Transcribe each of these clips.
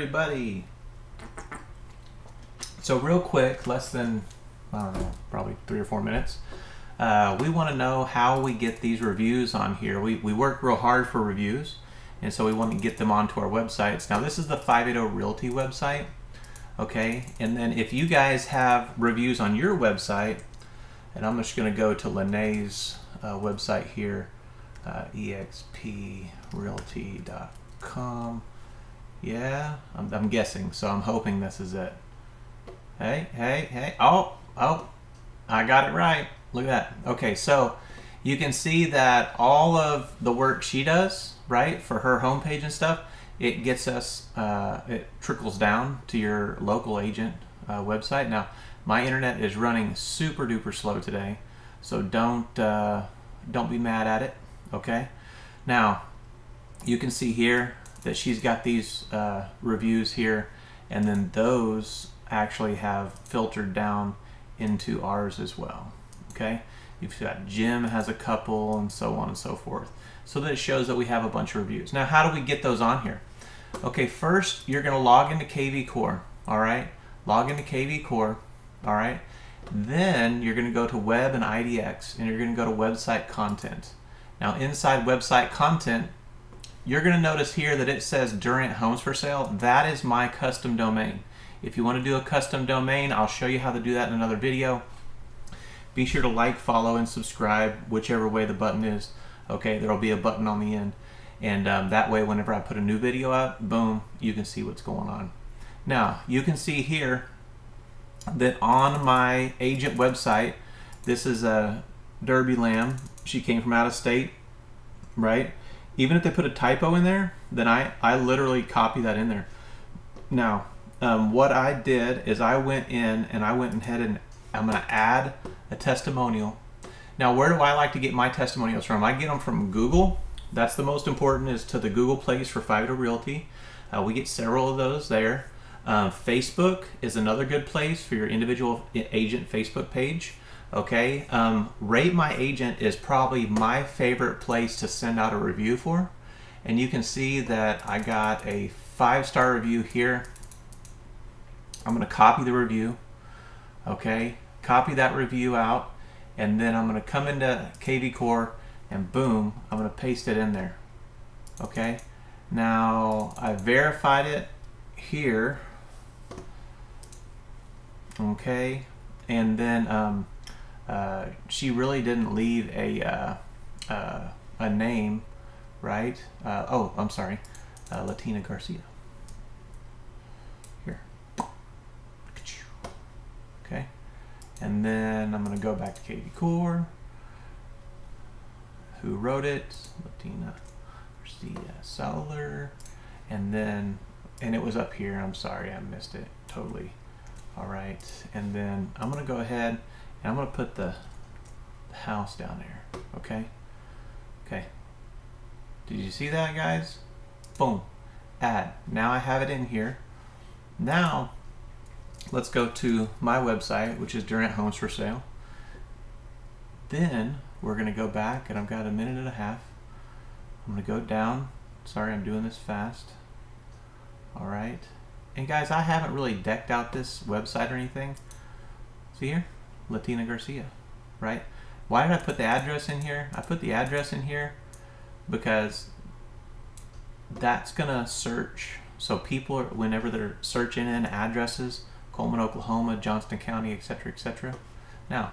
Everybody. So, real quick, less than, I don't know, probably three or four minutes. Uh, we want to know how we get these reviews on here. We, we work real hard for reviews, and so we want to get them onto our websites. Now, this is the 580 Realty website, okay? And then if you guys have reviews on your website, and I'm just going to go to Lene's uh, website here, uh, exprealty.com. Yeah, I'm, I'm guessing, so I'm hoping this is it. Hey, hey, hey. Oh, oh, I got it right. Look at that. Okay, so you can see that all of the work she does, right, for her homepage and stuff, it gets us, uh, it trickles down to your local agent uh, website. Now, my internet is running super duper slow today, so don't uh, don't be mad at it. Okay. Now, you can see here that she's got these uh, reviews here, and then those actually have filtered down into ours as well. Okay. You've got Jim has a couple, and so on and so forth. So that it shows that we have a bunch of reviews. Now, how do we get those on here? Okay, first you're going to log into KV Core. All right, log into KV Core all right? Then you're going to go to web and IDX and you're going to go to website content. Now inside website content, you're going to notice here that it says Durant Homes for Sale. That is my custom domain. If you want to do a custom domain, I'll show you how to do that in another video. Be sure to like, follow, and subscribe, whichever way the button is. Okay, there'll be a button on the end. And um, that way, whenever I put a new video up, boom, you can see what's going on. Now, you can see here that on my agent website, this is a Derby Lamb. She came from out of state, right? Even if they put a typo in there, then I, I literally copy that in there. Now, um, what I did is I went in and I went ahead and I'm going to add a testimonial. Now, where do I like to get my testimonials from? I get them from Google. That's the most important is to the Google place for 580 Realty. Uh, we get several of those there. Um, Facebook is another good place for your individual agent Facebook page. Okay, um, Rate My Agent is probably my favorite place to send out a review for. And you can see that I got a five star review here. I'm going to copy the review. Okay, copy that review out. And then I'm going to come into KV Core and boom, I'm going to paste it in there. Okay, now I verified it here okay and then um, uh, she really didn't leave a uh, uh, a name right? Oh I'm sorry. Latina Garcia. Here. Okay. And then I'm gonna go back to KV Core who wrote it Latina Garcia Solar and then and it was up here. I'm sorry I missed it. Totally. All right, and then I'm gonna go ahead and I'm gonna put the, the house down there, okay? Okay, did you see that guys? Boom, add. Now I have it in here. Now, let's go to my website, which is Durant Homes for Sale. Then we're gonna go back and I've got a minute and a half. I'm gonna go down. Sorry, I'm doing this fast. All right. And guys, I haven't really decked out this website or anything. See here? Latina Garcia, right? Why did I put the address in here? I put the address in here because that's gonna search. So people, are, whenever they're searching in addresses, Coleman, Oklahoma, Johnston County, etc., etc. Now,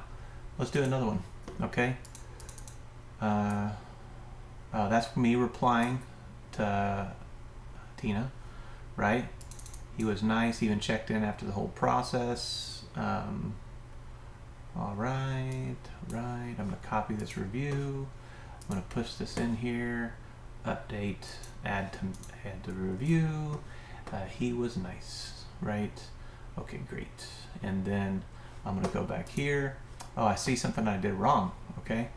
let's do another one, okay? Uh, uh, that's me replying to Tina, right? He was nice, even checked in after the whole process. Um, all right, all right. I'm to copy this review. I'm to push this in here. Update, add to add to review. Uh, he was nice, right? Okay, great. And then I'm going to go back here. Oh, I see something I did wrong. Okay.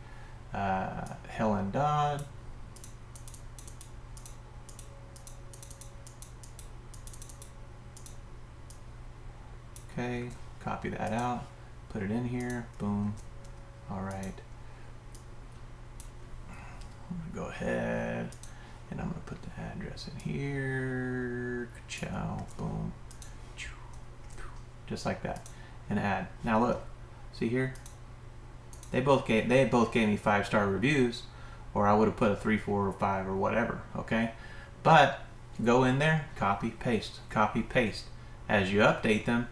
Uh, Helen Dodd. Okay, copy that out, put it in here, boom. All right. I'm gonna go ahead and I'm gonna put the address in here. ciao, boom, just like that, and add. Now look, see here, they both gave they both gave me five star reviews, or I would have put a three, four, or five, or whatever. Okay, but go in there, copy, paste, copy, paste. As you update them,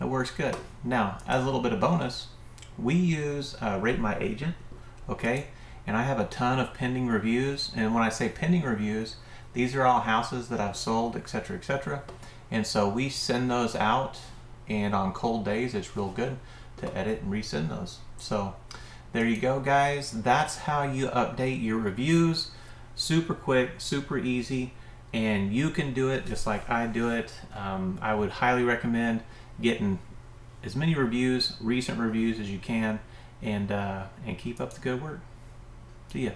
it works good. Now, as a little bit of bonus, we use uh, Rate My Agent, okay? And I have a ton of pending reviews. And when I say pending reviews, these are all houses that I've sold, etc., etc. And so we send those out, and on cold days, it's real good to edit and resend those. So there you go, guys. That's how you update your reviews. Super quick, super easy, and you can do it just like I do it. Um, I would highly recommend getting as many reviews, recent reviews as you can, and uh, and keep up the good work. See ya.